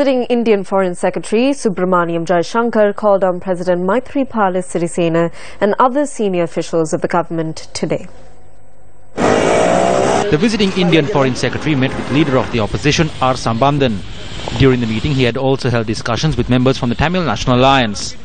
Visiting Indian Foreign Secretary Subrahmanyam Jaishankar called on President Maithripala Sirisena and other senior officials of the government today. The visiting Indian Foreign Secretary met with leader of the opposition R. Sampanthan. During the meeting, he had also held discussions with members from the Tamil National Alliance.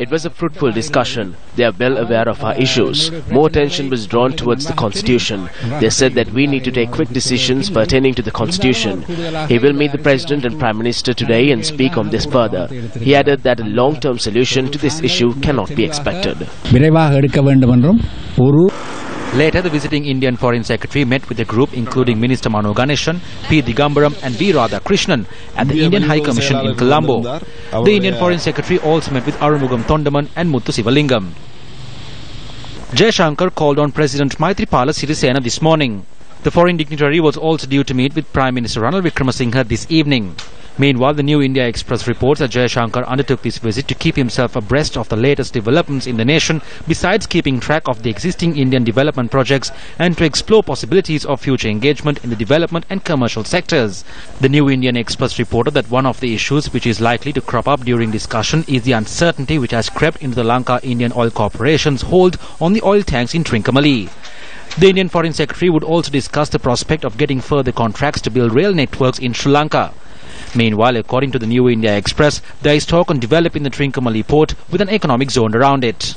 It was a fruitful discussion. They are well aware of our issues. More attention was drawn towards the Constitution. They said that we need to take quick decisions pertaining to the Constitution. He will meet the President and Prime Minister today and speak on this further. He added that a long-term solution to this issue cannot be expected. Later, the visiting Indian Foreign Secretary met with a group including Minister Mano Ganesan, P. Digambaram and V. Radha Krishnan at the Indian High Commission in Colombo. The Indian Foreign Secretary also met with Arumugam Thondaman and Muthu Sivalingam. Jaishankar called on President Maithripala Sirisena this morning. The foreign dignitary was also due to meet with Prime Minister Ranil Wickremesinghe this evening. Meanwhile, the New India Express reports that Jaishankar undertook this visit to keep himself abreast of the latest developments in the nation, besides keeping track of the existing Indian development projects and to explore possibilities of future engagement in the development and commercial sectors. The New Indian Express reported that one of the issues which is likely to crop up during discussion is the uncertainty which has crept into the Lanka Indian Oil Corporation's hold on the oil tanks in Trincomalee. The Indian Foreign Secretary would also discuss the prospect of getting further contracts to build rail networks in Sri Lanka. Meanwhile, according to the New India Express, there is talk on developing the Trincomalee port with an economic zone around it.